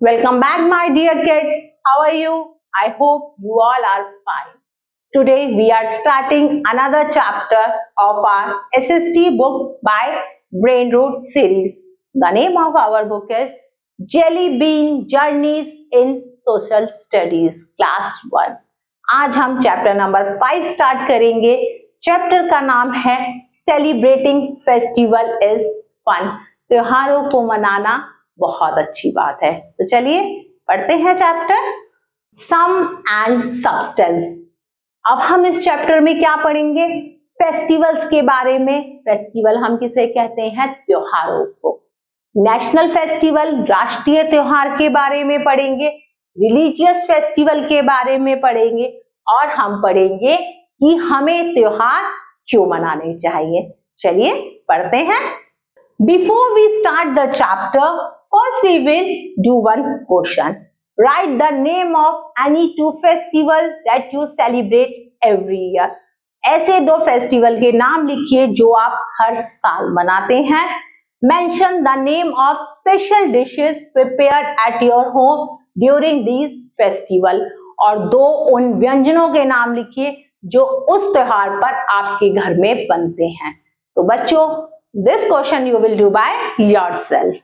Welcome back my dear kids. How are you? I hope you all are fine. Today we are starting another chapter of our SST book by Brain Root series. The name of our book is Jelly Bean Journeys in Social Studies Class 1. आज हम chapter number five start करेंगे chapter का नाम है celebrating festival is fun त्योहारों को मनाना बहुत अच्छी बात है। तो चलिए, पढ़ते हैं चैप्टर सम एंड सब्सटेंस अब हम इस चैप्टर में क्या पढ़ेंगे? फेस्टिवल्स के बारे में। फेस्टिवल हम किसे कहते हैं? त्योहारों को। नेशनल फेस्टिवल राष्ट्रीय त्योहार के बारे में पढ़ेंगे। रिलीजियस फेस्टिवल के बारे में पढ़ेंगे। और हम पढ़ेंगे कि हमें त्योहार क्यों मनाने चाहिए। चलिए, पढ़ते हैं। Before we start the chapter First we will do one question. Write the name of any two festivals that you celebrate every year. ऐसे दो फेस्टिवल के नाम लिखिए जो आप हर साल मनाते हैं mention the name of special dishes prepared at your home during these festival और दो उन व्यंजनों के नाम लिखिए जो उस त्योहार पर आपके घर में बनते हैं तो बच्चों this question you will do by yourself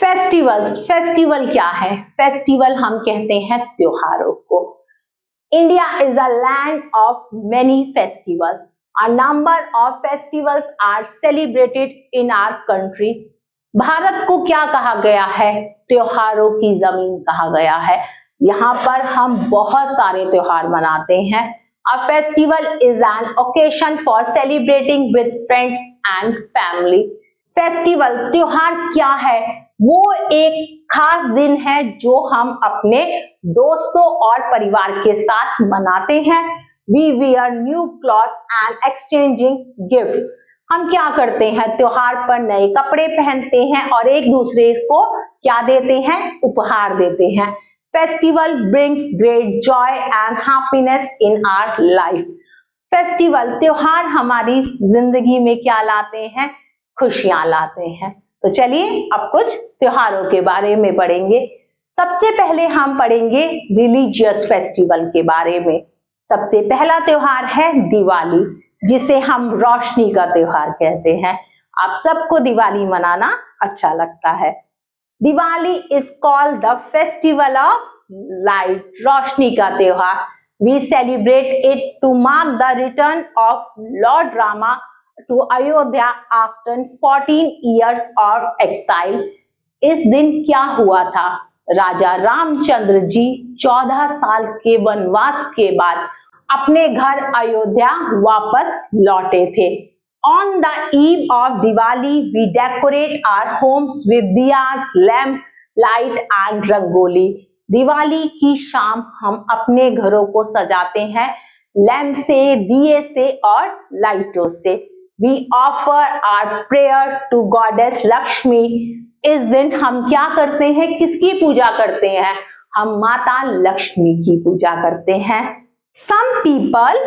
festivals festival क्या है? फेस्टिवल हम कहते हैं त्योहारों को। India is a land of many festivals a number of festivals are celebrated in our country Bharat को क्या कहा गया है? त्योहारों की ज़मीन कहा गया है। यहाँ पर हम बहुत सारे त्योहार मनाते हैं। A festival is an occasion for celebrating with friends and family festival त्योहार क्या है? वो एक खास दिन है जो हम अपने दोस्तों और परिवार के साथ मनाते हैं। We wear new cloth and exchanging gift हम क्या करते हैं? त्योहार पर नए कपड़े पहनते हैं और एक दूसरे को क्या देते हैं? उपहार देते हैं। Festival brings great joy and happiness in our life festival त्योहार हमारी ज़िंदगी में क्या लाते हैं? खुशियाँ लाते हैं। तो चलिए अब कुछ त्योहारों के बारे में पढ़ेंगे। सबसे पहले हम पढ़ेंगे रिलीजियस फेस्टिवल के बारे में। सबसे पहला त्योहार है दिवाली, जिसे हम रोशनी का त्योहार कहते हैं। आप सबको दिवाली मनाना अच्छा लगता है। Diwali is called the festival of light रोशनी का त्योहार। We celebrate it to mark the return of Lord Rama to Ayodhya after 14 years of exile इस दिन क्या हुआ था? राजा रामचंद्र जी 14 साल के वनवास के बाद अपने घर अयोध्या वापस लौटे थे। On the eve of Diwali we decorate our homes with diyas lamp light and rangoli Diwali की शाम हम अपने घरों को सजाते हैं लैम्प से, दिए से और लाइटों से। We offer our prayer to goddess Lakshmi इस दिन हम क्या करते हैं? किसकी पूजा करते हैं? हम माता लक्ष्मी की पूजा करते हैं। Some people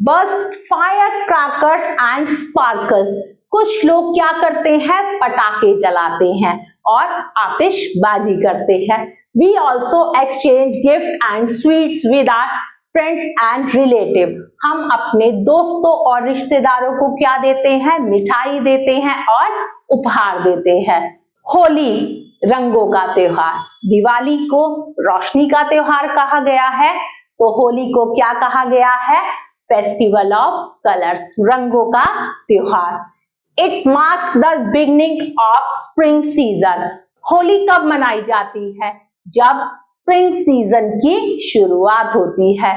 burst fire crackers and sparkle कुछ लोग क्या करते हैं? पटाखे जलाते हैं और आतिशबाजी करते हैं। We also exchange gift and sweets with our friends and relative हम अपने दोस्तों और रिश्तेदारों को क्या देते हैं? मिठाई देते हैं और उपहार देते हैं। होली रंगों का त्योहार। दिवाली को रोशनी का त्योहार कहा गया है। तो होली को क्या कहा गया है? फेस्टिवल ऑफ़ कलर्स रंगों का त्योहार। It marks the beginning of spring season Holi कब मनाई जाती है? जब स्प्रिंग सीज़न की शुरुआत होती है।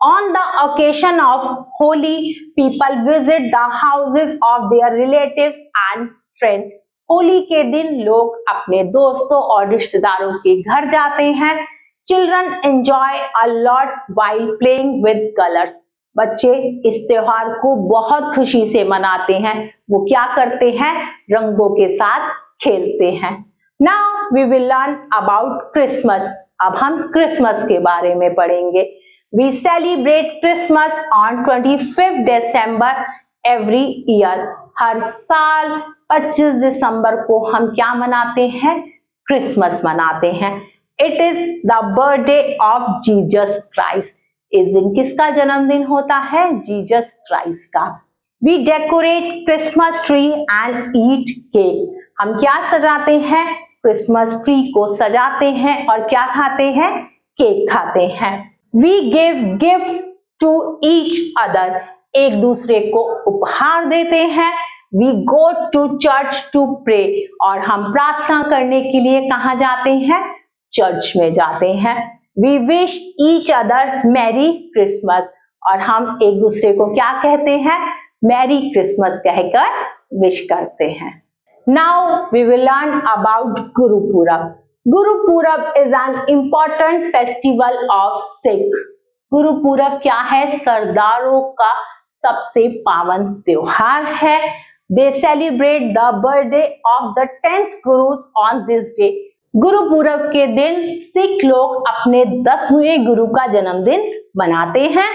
On the occasion of Holi people visit the houses of their relative and friend Holi के दिन लोग अपने दोस्तों और रिश्तेदारों के घर जाते हैं। Children enjoy a lot while playing with colours बच्चे इस त्योहार को बहुत खुशी से मनाते हैं। वो क्या करते हैं? रंगों के साथ खेलते हैं। Now we will learn about Christmas अब हम क्रिसमस के बारे में पढ़ेंगे। We celebrate Christmas on twenty fifth December every year हर साल 25 दिसंबर को हम क्या मनाते हैं? क्रिसमस मनाते हैं। It is the birthday of Jesus Christ इस दिन किसका जन्मदिन होता है? जीजस क्राइस्ट का। We decorate Christmas tree and eat cake हम क्या सजाते हैं? क्रिसमस ट्री को सजाते हैं और क्या खाते हैं? केक खाते हैं। We give gift to each other एक दूसरे को उपहार देते हैं। We go to church to pray और हम प्रार्थना करने के लिए कहा जाते हैं? चर्च में जाते हैं। We wish each other merry Christmas और हम एक दूसरे को क्या कहते हैं? मैरी क्रिसमस कहकर विश करते हैं। Now we will learn about Guru Purab Guru Purab is an important festival of Sikh Guru Purab क्या है सरदारों का सबसे पावन त्योहार है they celebrate the birthday of the tenth guru's on this day Guru Purab के दिन सिख लोग अपने दसवें गुरु का जन्मदिन मनाते हैं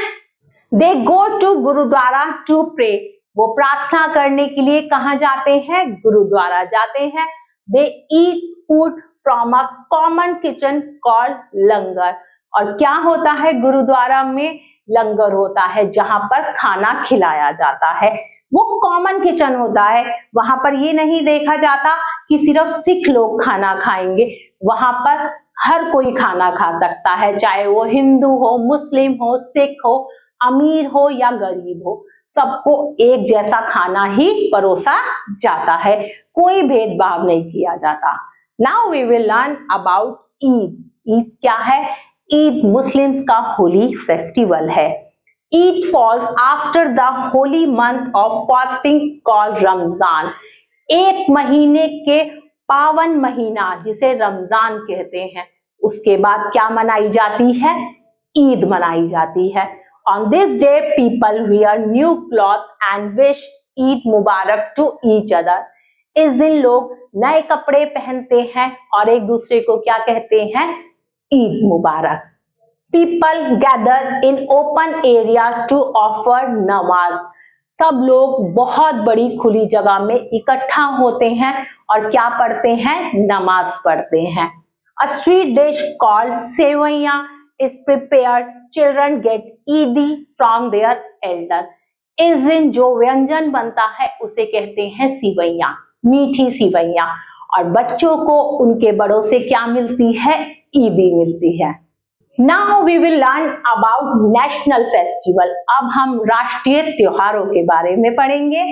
they go to gurudwara to pray वो प्रार्थना करने के लिए कहा जाते हैं? गुरुद्वारा जाते हैं। They eat food from a common kitchen call langar और क्या होता है? गुरुद्वारा में लंगर होता है, जहाँ पर खाना खिलाया जाता है। वो कॉमन किचन होता है। वहाँ पर ये नहीं देखा जाता कि सिर्फ़ सिख लोग खाना खाएँगे। वहाँ पर हर कोई खाना खा सकता है, चाहे वो हिंदू हो, मुस्लिम हो, सिख हो, अमीर हो या गरीब हो। सबको एक जैसा खाना ही परोसा जाता है, कोई भेदभाव नहीं किया जाता। Now we will learn about Eid Eid क्या है? ईद मुस्लिम्स का होली फेस्टिवल है। Eid falls after the holy month of fasting call Ramzan एक महीने के पावन महीना, जिसे रमज़ान कहते हैं, उसके बाद क्या मनाई जाती है? ईद मनाई जाती है। On this day people wear new cloth and wish Eid Mubarak to each other इस दिन लोग नए कपड़े पहनते हैं और एक दूसरे को क्या कहते हैं? ईद मुबारक people gather in open area to offer namaz सब लोग बहुत बड़ी खुली जगह में इकट्ठा होते हैं और क्या पढ़ते हैं? नमाज़ पढ़ते हैं। A sweet dish called sewaiyan is prepare children get Eidi from their elder इस दिन जो व्यंजन बनता है, उसे कहते हैं सिवैया, मीठी सिवैया। और बच्चों को उनके बड़ों से क्या मिलती है? ईदी मिलती है। Now we will learn about national festival अब हम राष्ट्रीय त्योहारों के बारे में पढ़ेंगे।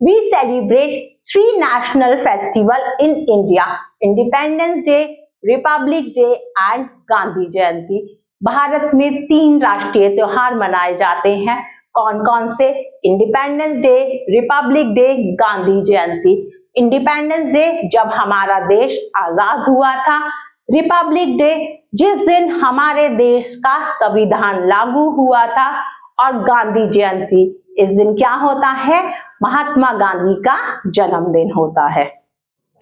We celebrate three national festival in India Independence Day Republic Day and Gandhi Jayanti Bharat में तीन राष्ट्रीय त्योहार मनाए जाते हैं। कौन कौन से? Independence Day Republic Day Gandhi Jayanti Independence Day जब हमारा देश आज़ाद हुआ था। रिपब्लिक डे जिस दिन हमारे देश का संविधान लागू हुआ था। और गांधी जयंती इस दिन क्या होता है? महात्मा गांधी का जन्मदिन होता है।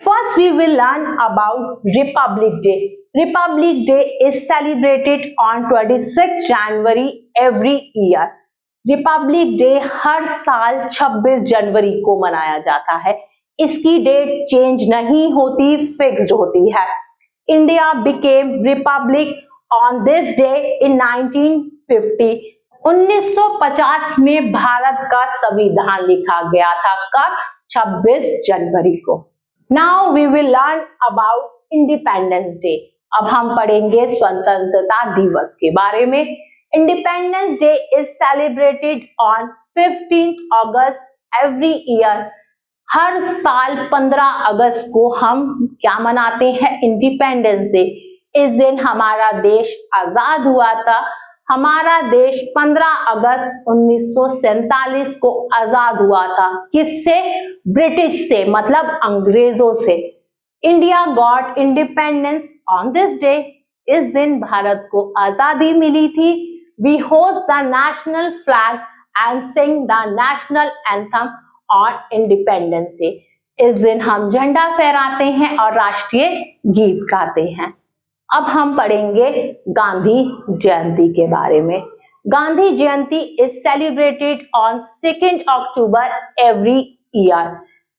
First we will learn about Republic Day Republic Day is celebrated on 26 January every year Republic Day हर साल 26 जनवरी को मनाया जाता है। इसकी डेट चेंज नहीं होती फिक्स्ड होती है। India became republic on this day in 1950. 1950 में भारत का संविधान लिखा गया था कब 26 जनवरी को। Now we will learn about Independence Day अब हम पढ़ेंगे स्वतंत्रता दिवस के बारे में। Independence Day is celebrated on 15 August every year हर साल 15 अगस्त को हम क्या मनाते हैं? इंडिपेंडेंस डे इस दिन हमारा देश आज़ाद हुआ था। हमारा देश 15 अगस्त उन्नीस को आज़ाद हुआ था। किससे? ब्रिटिश से मतलब अंग्रेज़ों से। India got independence on this day इस दिन भारत को आज़ादी मिली थी। We host the national flag and sing the national anthem और इंडिपेंडेंस डे इस दिन हम झंडा फहराते हैं और राष्ट्रीय गीत गाते हैं। अब हम पढ़ेंगे गांधी जयंती के बारे में। Gandhi Jayanti is celebrated on second October every year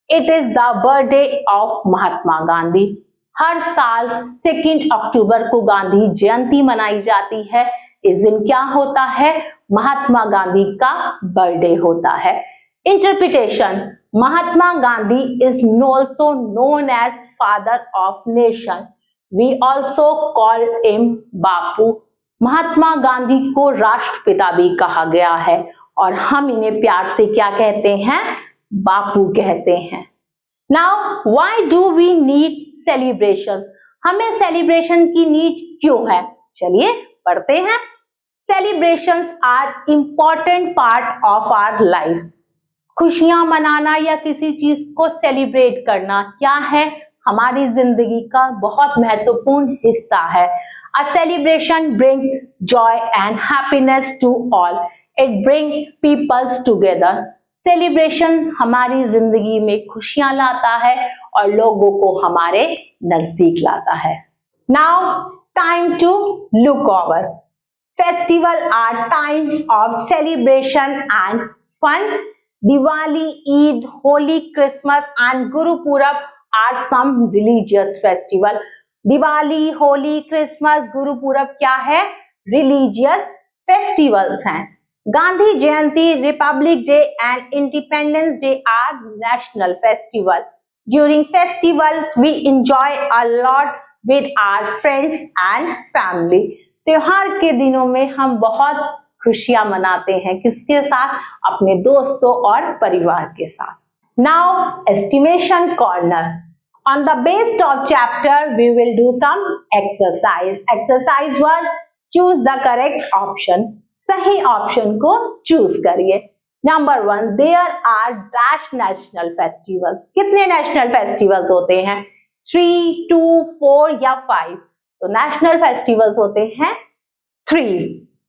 it is the birthday of Mahatma Gandhi हर साल सेकेंड अक्टूबर को गांधी जयंती मनाई जाती है। इस दिन क्या होता है? महात्मा गांधी का बर्थडे होता है। Interpretation Mahatma Gandhi is also known as father of nation we also call him Bapu. Mahatma Gandhi को राष्ट्रपिता भी कहा गया है और हम इन्हें प्यार से क्या कहते हैं? बापू कहते हैं। Now why do we need celebration हमें सेलिब्रेशन की नीड क्यों है? चलिए पढ़ते हैं। Celebration are important part of our life खुशियाँ मनाना या किसी चीज़ को सेलिब्रेट करना क्या है? हमारी ज़िंदगी का बहुत महत्वपूर्ण हिस्सा है। A celebration bring joy and happiness to all it bring peoples together celebration हमारी ज़िंदगी में खुशियाँ लाता है और लोगों को हमारे नज़दीक लाता है। Now time to look over festival are times of celebration and fun Diwali Eid Holi Christmas and Gurpurab are some religious festival Diwali Holi Christmas Gurpurab क्या है रिलीजियस फेस्टिवल्स हैं। Gandhi Jayanti, Republic Day and Independence Day are national festivals. During festivals, we enjoy a lot with our friends and family. त्योहार के दिनों में हम बहुत खुशियां मनाते हैं किसके साथ अपने दोस्तों और परिवार के साथ now estimation corner on the base of chapter we will do some exercise exercise 1 choose the correct option सही ऑप्शन को चूज़ करिए। Number one there are dash national festivals कितने नेशनल फेस्टिवल्स होते हैं? थ्री टू फोर या five तो national festivals होते हैं three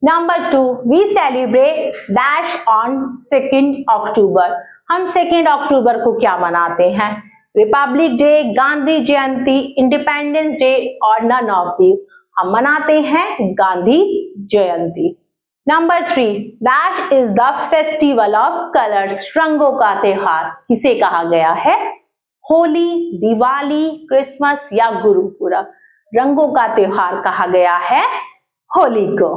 number two we celebrate dash on second October हम सेकेंड अक्टूबर को क्या मनाते हैं? Republic Day Gandhi Jayanti Independence Day और नन ऑफ़ दी हम मनाते हैं Gandhi Jayanti number three dash is the festival of colours रंगों का त्योहार। किसे कहा गया है? होली, दिवाली, क्रिसमस या गुरुपुरब। रंगों का त्योहार कहा गया है, होली को।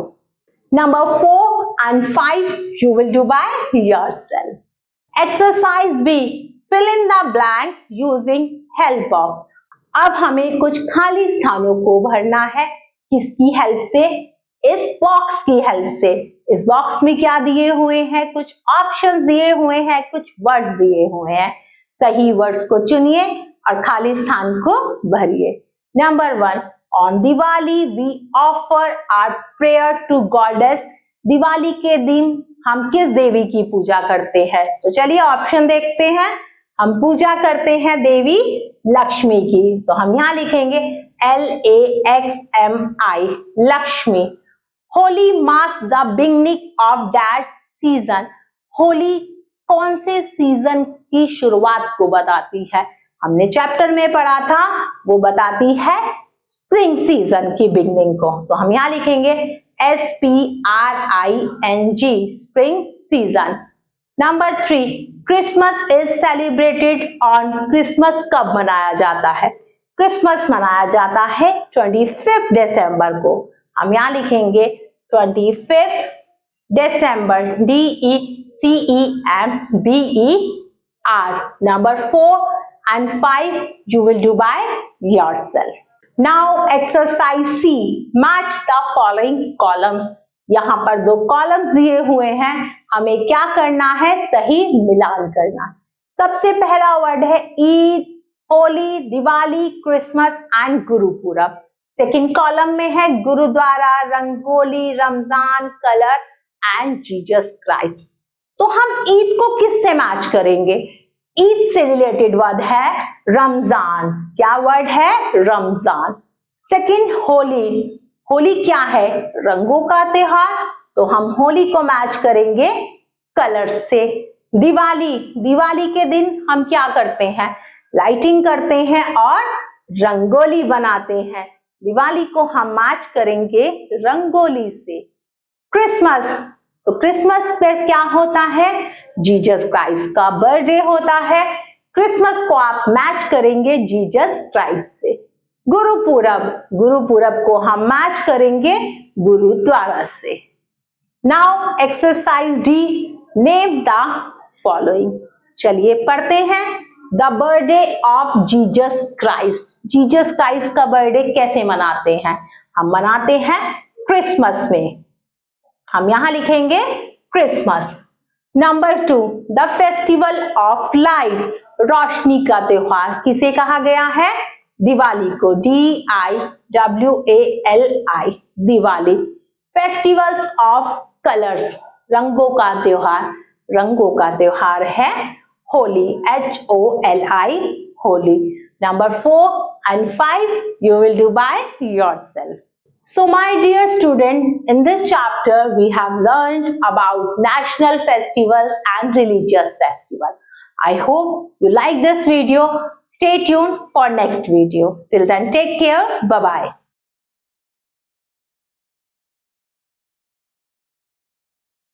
Number four and five you will do by yourself exercise B fill in the blank using help of अब हमें कुछ खाली स्थानों को भरना है। किसकी हेल्प से? इस बॉक्स की हेल्प से। इस बॉक्स में क्या दिए हुए हैं? कुछ ऑप्शन दिए हुए हैं, कुछ वर्ड्स दिए हुए हैं। सही वर्ड्स को चुनिए और खाली स्थान को भरिए। Number one on Diwali we offer our prayer to goddess Diwali के दिन हम किस देवी की पूजा करते हैं? तो चलिए ऑप्शन देखते हैं। हम पूजा करते हैं देवी लक्ष्मी की। तो हम यहाँ लिखेंगे L A X M I Lakshmi. Holi marks the beginning of that season. Holi कौन से सीज़न की शुरुआत को बताती है? हमने चैप्टर में पढ़ा था, वो बताती है स्प्रिंग सीज़न की बिगनिंग को। तो हम यहाँ लिखेंगे S P R I N G spring season. Number three, Christmas is celebrated on Christmas कब मनाया जाता है? क्रिसमस मनाया जाता है ट्वेंटी फिफ्थ दिसंबर को। हम यहाँ लिखेंगे twenty fifth December D E C E M B E R number four and five you will do by yourself now exercise C match the following column यहाँ पर दो कॉलम दिए हुए हैं। हमें क्या करना है? सही मिलान करना सबसे पहला वर्ड है Eid, Holi, Diwali, Christmas and Gurpurab. Second column में है, gurudwara, rangoli, Ramzan, colour and Jesus Christ तो हम ईद को किससे मैच करेंगे? ईद से रिलेटेड वर्ड है रमज़ान. क्या वर्ड है? रमज़ान. सेकेंड होली. होली क्या है? रंगों का त्योहार. तो हम होली को मैच करेंगे कलर से. दिवाली. दिवाली के दिन हम क्या करते हैं? लाइटिंग करते हैं और रंगोली बनाते हैं. दिवाली को हम मैच करेंगे रंगोली से। क्रिसमस तो क्रिसमस पर क्या होता है? जीजस क्राइस्ट का बर्थडे होता है। क्रिसमस को आप मैच करेंगे जीजस क्राइस्ट से। गुरुपूरब गुरुपूरब को हम मैच करेंगे गुरुद्वारा से। Now exercise D name the following चलिए पढ़ते हैं। The birthday of Jesus Christ Jesus Christ का बर्थडे कैसे मनाते हैं? हम मनाते हैं क्रिसमस में। हम यहाँ लिखेंगे Christmas number two the festival of light रोशनी का त्योहार। किसे कहा गया है? दिवाली को। D I W A L I Diwali. Festivals of colours रंगों का त्योहार। रंगों का त्योहार है Holi H O L I Holi. Number 4 and 5 you will do by yourself. So my dear student, in this chapter we have learned about national festivals and religious festivals. I hope you like this video. Stay tuned for next video. Till then take care. Bye-bye.